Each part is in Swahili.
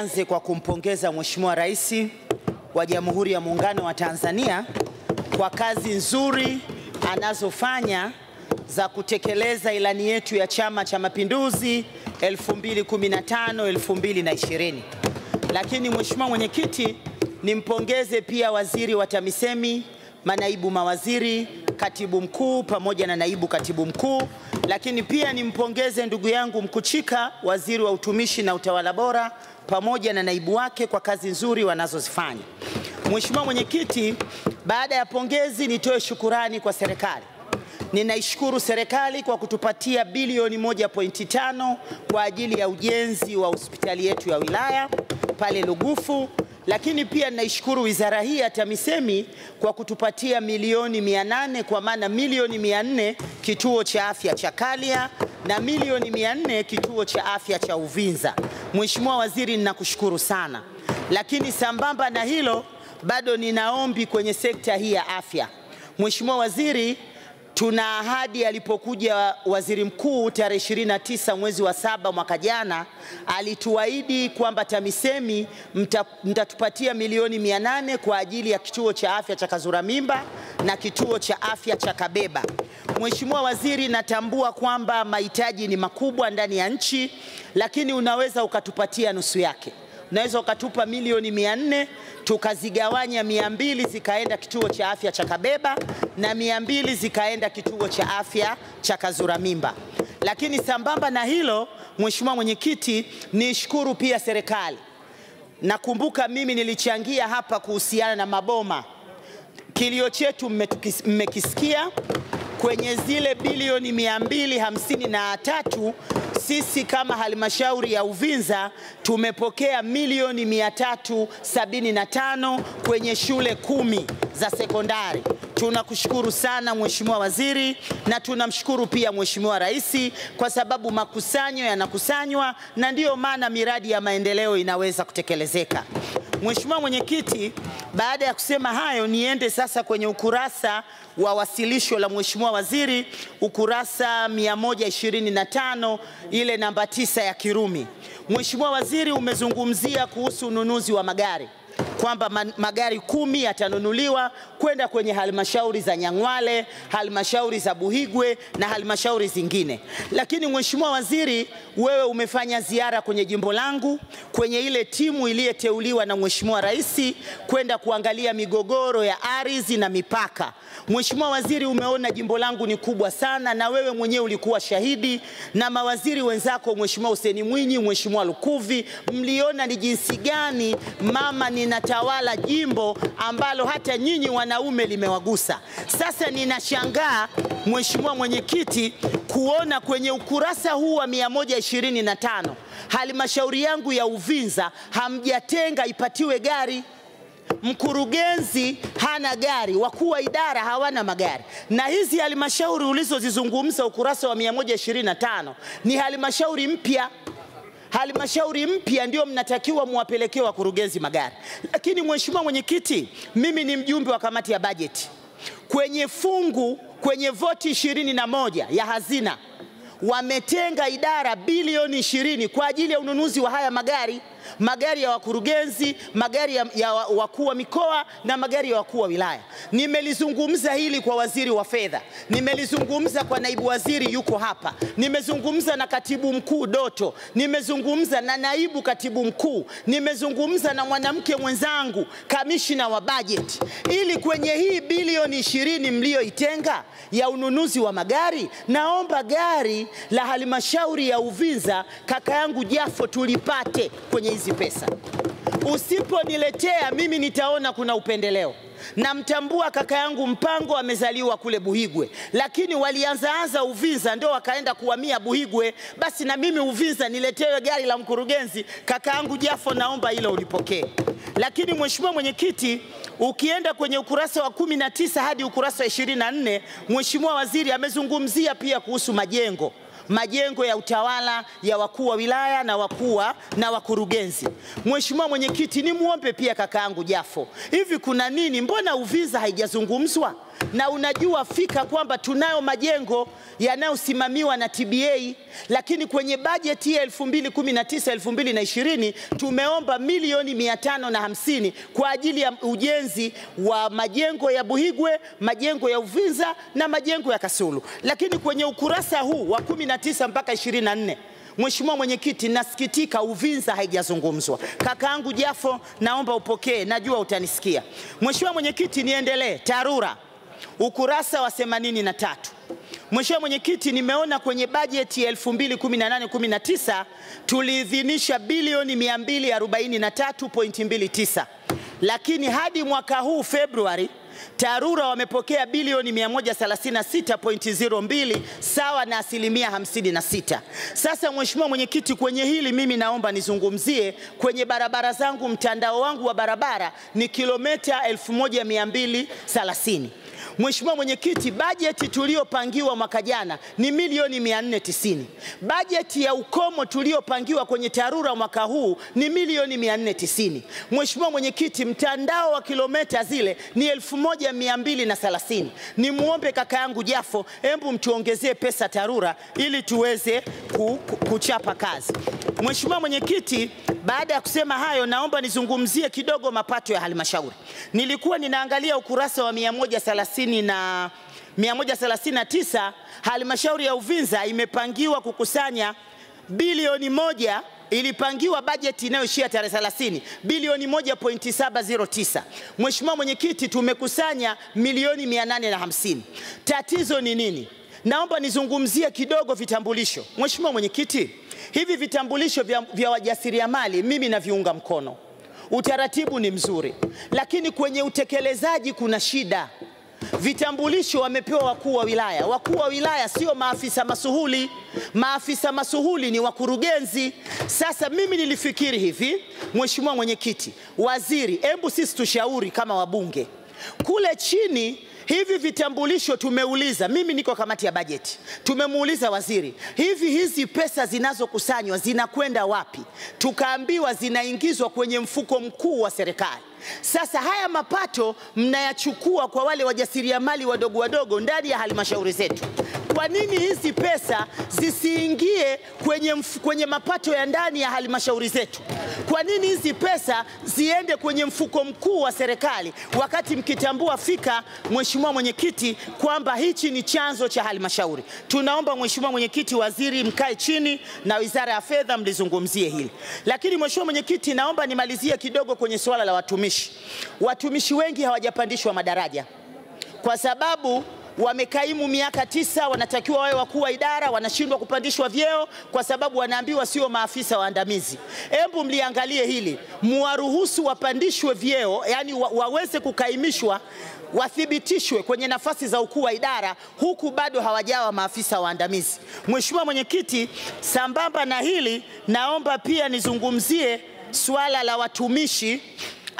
nianze kwa kumpongeza Mheshimiwa Rais wa Jamhuri ya Muungano wa Tanzania kwa kazi nzuri anazofanya za kutekeleza ilani yetu ya Chama cha Mapinduzi 2015 2020. Lakini Mheshimiwa Mwenyekiti, nimpongeze pia Waziri wa TAMISEMI, manaibu mawaziri, katibu mkuu pamoja na naibu katibu mkuu, lakini pia nimpongeze ndugu yangu Mkuchika, waziri wa utumishi na utawala bora, pamoja na naibu wake kwa kazi nzuri wanazozifanya. Mheshimiwa Mwenyekiti, baada ya pongezi nitoe shukurani kwa serikali. Ninaishukuru serikali kwa kutupatia bilioni 1.5 kwa ajili ya ujenzi wa hospitali yetu ya wilaya pale Lugufu, lakini pia naishukuru wizara hii ya TAMISEMI kwa kutupatia milioni 800 kwa maana milioni 400 kituo cha afya cha Kalia na milioni 400 kituo cha afya cha Uvinza. Mheshimiwa Waziri, ninakushukuru sana, lakini sambamba na hilo bado ninaombi kwenye sekta hii ya afya. Mheshimiwa Waziri, tuna ahadi alipokuja waziri mkuu tarehe 29 mwezi wa saba mwaka jana, alituahidi kwamba TAMISEMI mta, mtatupatia milioni 800 kwa ajili ya kituo cha afya cha Kazura Mimba na kituo cha afya cha Kabeba. Mheshimiwa Waziri, natambua kwamba mahitaji ni makubwa ndani ya nchi, lakini unaweza ukatupatia nusu yake unaweza ukatupa milioni mia nne tukazigawanya mia mbili zikaenda kituo cha afya cha Kabeba na mia mbili zikaenda kituo cha afya cha Kazura Mimba. Lakini sambamba na hilo, Mheshimiwa Mwenyekiti, nishukuru pia serikali. Nakumbuka mimi nilichangia hapa kuhusiana na maboma. Kilio chetu mmekisikia kwenye zile bilioni 253 sisi kama halmashauri ya Uvinza tumepokea milioni 375 kwenye shule kumi za sekondari. Tunakushukuru sana Mheshimiwa Waziri na tunamshukuru pia Mheshimiwa Rais kwa sababu makusanyo yanakusanywa na ndiyo maana miradi ya maendeleo inaweza kutekelezeka. Mheshimiwa Mwenyekiti, baada ya kusema hayo, niende sasa kwenye ukurasa wa wasilisho la Mheshimiwa Waziri, ukurasa 125 ile namba tisa ya Kirumi. Mheshimiwa Waziri, umezungumzia kuhusu ununuzi wa magari kwamba magari kumi yatanunuliwa kwenda kwenye halmashauri za Nyang'wale, halmashauri za Buhigwe na halmashauri zingine. Lakini Mheshimiwa Waziri, wewe umefanya ziara kwenye jimbo langu kwenye ile timu iliyoteuliwa na Mheshimiwa Rais kwenda kuangalia migogoro ya ardhi na mipaka. Mheshimiwa Waziri, umeona jimbo langu ni kubwa sana, na wewe mwenyewe ulikuwa shahidi na mawaziri wenzako, Mheshimiwa Hussein Mwinyi, Mheshimiwa Lukuvi, mliona ni jinsi gani mama ninatawala jimbo ambalo hata nyinyi wanaume limewagusa. Sasa ninashangaa Mheshimiwa Mwenyekiti, kuona kwenye ukurasa huu wa 125 halmashauri yangu ya Uvinza hamjatenga ipatiwe gari mkurugenzi hana gari, wakuu wa idara hawana magari. Na hizi halmashauri ulizozizungumza ukurasa wa 125 ni halmashauri mpya halmashauri mpya ndio mnatakiwa muwapelekee wakurugenzi magari. Lakini Mheshimiwa Mwenyekiti, mimi ni mjumbe wa kamati ya bajeti. Kwenye fungu kwenye voti ishirini na moja ya hazina wametenga idara bilioni ishirini kwa ajili ya ununuzi wa haya magari magari ya wakurugenzi, magari ya, ya wakuu wa mikoa na magari ya wakuu wa wilaya. Nimelizungumza hili kwa waziri wa fedha, nimelizungumza kwa naibu waziri yuko hapa, nimezungumza na katibu mkuu Doto, nimezungumza na naibu katibu mkuu, nimezungumza na mwanamke mwenzangu kamishina wa bajeti, ili kwenye hii bilioni ishirini mliyoitenga ya ununuzi wa magari, naomba gari la halmashauri ya Uvinza kaka yangu Jafo tulipate kwenye hizi pesa. Usiponiletea mimi nitaona kuna upendeleo. Namtambua kaka yangu Mpango amezaliwa kule Buhigwe, lakini walianzaanza Uvinza ndio wakaenda kuhamia Buhigwe. Basi na mimi Uvinza niletewe gari la mkurugenzi. Kaka yangu Jafo, naomba hilo ulipokee. Lakini Mheshimiwa Mwenyekiti, ukienda kwenye ukurasa wa kumi na tisa hadi ukurasa wa ishirini na nne Mheshimiwa Waziri amezungumzia pia kuhusu majengo majengo ya utawala ya wakuu wa wilaya na wakuu na wakurugenzi. Mheshimiwa Mwenyekiti, ni muombe pia kakaangu Jafo, hivi kuna nini? Mbona Uvinza haijazungumzwa? Na unajua fika kwamba tunayo majengo yanayosimamiwa na TBA, lakini kwenye bajeti ya 2019 2020 tumeomba milioni 550 kwa ajili ya ujenzi wa majengo ya Buhigwe, majengo ya Uvinza na majengo ya Kasulu, lakini kwenye ukurasa huu wa 19 mpaka 24 Mheshimiwa Mwenyekiti, nasikitika Uvinza haijazungumzwa. Kakaangu Jafo, naomba upokee, najua utanisikia. Mheshimiwa Mwenyekiti, niendelee. TARURA ukurasa wa 83. Mheshimiwa Mwenyekiti, nimeona kwenye bajeti ya 2018-19 tuliidhinisha bilioni 243.29, lakini hadi mwaka huu Februari TARURA wamepokea bilioni 136.02 sawa na asilimia 56. Sasa Mheshimiwa Mwenyekiti, kwenye hili mimi naomba nizungumzie kwenye barabara zangu, mtandao wangu wa barabara ni kilomita 1230. Mheshimiwa Mwenyekiti, bajeti tuliyopangiwa mwaka jana ni milioni 490. Bajeti ya ukomo tuliyopangiwa kwenye TARURA mwaka huu ni milioni 490. Mheshimiwa Mwenyekiti, mtandao wa kilomita zile ni 1230. Nimwombe kaka yangu Jafo, hebu mtuongezee pesa TARURA ili tuweze ku, ku, kuchapa kazi. Mheshimiwa Mwenyekiti, baada ya kusema hayo, naomba nizungumzie kidogo mapato ya halmashauri. Nilikuwa ninaangalia ukurasa wa 130 na 139, halmashauri ya Uvinza imepangiwa kukusanya bilioni moja ilipangiwa bajeti inayoishia tarehe 30 bilioni 1.709. Mheshimiwa Mwenyekiti, tumekusanya milioni 850. Tatizo ni nini? Naomba nizungumzie kidogo vitambulisho. Mheshimiwa Mwenyekiti, hivi vitambulisho vya, vya wajasiriamali mimi naviunga mkono, utaratibu ni mzuri, lakini kwenye utekelezaji kuna shida. Vitambulisho wamepewa wakuu wa wilaya. Wakuu wa wilaya sio maafisa masuhuli, maafisa masuhuli ni wakurugenzi. Sasa mimi nilifikiri hivi, Mheshimiwa Mwenyekiti, waziri, hebu sisi tushauri kama wabunge kule chini hivi vitambulisho tumeuliza, mimi niko kamati ya bajeti, tumemuuliza waziri, hivi hizi pesa zinazokusanywa zinakwenda wapi? Tukaambiwa zinaingizwa kwenye mfuko mkuu wa serikali. Sasa haya mapato mnayachukua kwa wale wajasiriamali wadogo wadogo ndani ya halmashauri zetu. Kwa nini hizi pesa zisiingie kwenye, kwenye mapato ya ndani ya halmashauri zetu? Kwa nini hizi pesa ziende kwenye mfuko mkuu wa serikali, wakati mkitambua fika, Mheshimiwa Mwenyekiti, kwamba hichi ni chanzo cha halmashauri? Tunaomba Mheshimiwa Mwenyekiti, waziri, mkae chini na Wizara ya Fedha mlizungumzie hili. Lakini Mheshimiwa Mwenyekiti, naomba nimalizie kidogo kwenye suala la watumishi. Watumishi wengi hawajapandishwa madaraja kwa sababu wamekaimu miaka tisa, wanatakiwa wawe wakuu wa idara, wanashindwa kupandishwa vyeo kwa sababu wanaambiwa sio maafisa waandamizi. Hebu mliangalie hili, muwaruhusu wapandishwe vyeo, yani wa, waweze kukaimishwa wathibitishwe kwenye nafasi za ukuu wa idara huku bado hawajawa maafisa waandamizi. Mheshimiwa Mwenyekiti, sambamba na hili, naomba pia nizungumzie suala la watumishi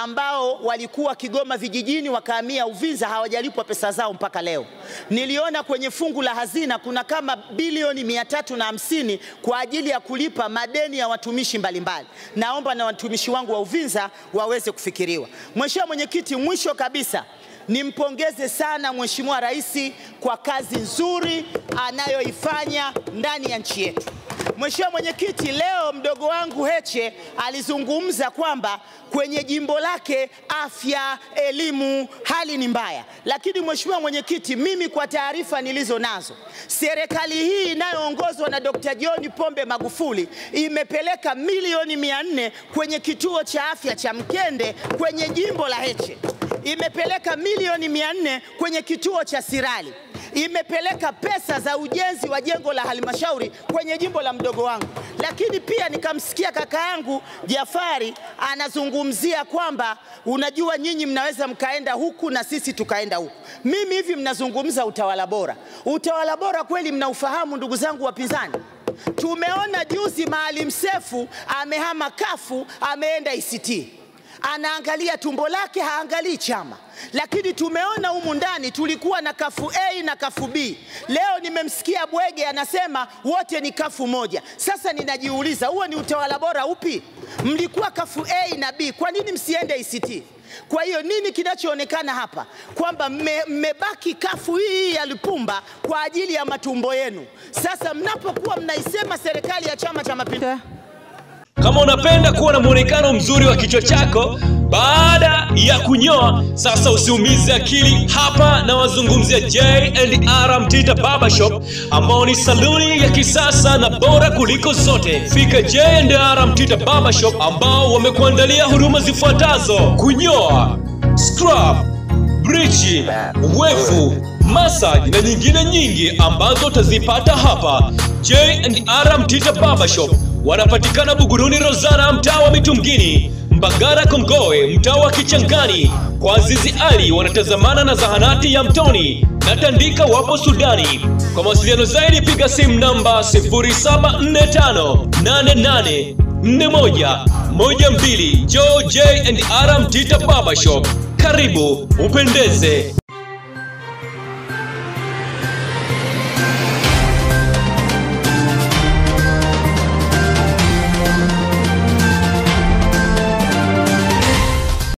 ambao walikuwa Kigoma vijijini wakahamia Uvinza hawajalipwa pesa zao mpaka leo. Niliona kwenye fungu la hazina kuna kama bilioni mia tatu na hamsini kwa ajili ya kulipa madeni ya watumishi mbalimbali. Naomba na watumishi wangu wa Uvinza waweze kufikiriwa. Mheshimiwa Mwenyekiti, mwisho kabisa nimpongeze sana Mheshimiwa Rais kwa kazi nzuri anayoifanya ndani ya nchi yetu. Mheshimiwa Mwenyekiti, leo mdogo wangu Heche alizungumza kwamba kwenye jimbo lake afya, elimu, hali ni mbaya. Lakini Mheshimiwa Mwenyekiti, mimi kwa taarifa nilizo nazo, serikali hii inayoongozwa na Dr. John Pombe Magufuli imepeleka milioni mia nne kwenye kituo cha afya cha Mkende kwenye jimbo la Heche, imepeleka milioni mia nne kwenye kituo cha Sirali imepeleka pesa za ujenzi wa jengo la halmashauri kwenye jimbo la mdogo wangu, lakini pia nikamsikia kaka yangu Jafari anazungumzia kwamba unajua, nyinyi mnaweza mkaenda huku na sisi tukaenda huku. Mimi hivi mnazungumza utawala bora, utawala bora kweli mnaufahamu ndugu zangu wapinzani? Tumeona juzi Maalim Sefu amehama kafu ameenda ICT anaangalia tumbo lake, haangalii chama. Lakini tumeona humu ndani tulikuwa na kafu A na kafu B. Leo nimemsikia Bwege anasema wote ni kafu moja. Sasa ninajiuliza huo ni utawala bora upi? Mlikuwa kafu A na B, kwa nini msiende ICT? Kwa hiyo nini kinachoonekana hapa? Kwamba mmebaki kafu hii ya Lipumba kwa ajili ya matumbo yenu. Sasa mnapokuwa mnaisema serikali ya Chama cha Mapinduzi Kama unapenda kuwa na muonekano mzuri wa kichwa chako baada ya kunyoa, sasa usiumize akili. Hapa na wazungumzia J&R Mtita Barbershop ambao ni saluni ya kisasa na bora kuliko zote. Fika J&R Mtita Barbershop ambao wamekuandalia huduma zifuatazo: kunyoa, scrub, brichi, wefu, massage na nyingine nyingi ambazo utazipata hapa J&R Mtita Barbershop. Wanapatikana Buguruni Rozana, mtaa wa Mitungini, Mbagara Kongowe, mtaa wa Kichangani. Kwa Azizi Ali wanatazamana na zahanati ya Mtoni na Tandika wapo Sudani. Kwa mawasiliano zaidi piga simu namba 0745884112. Joe J and R Mtita Barbershop. Karibu upendeze.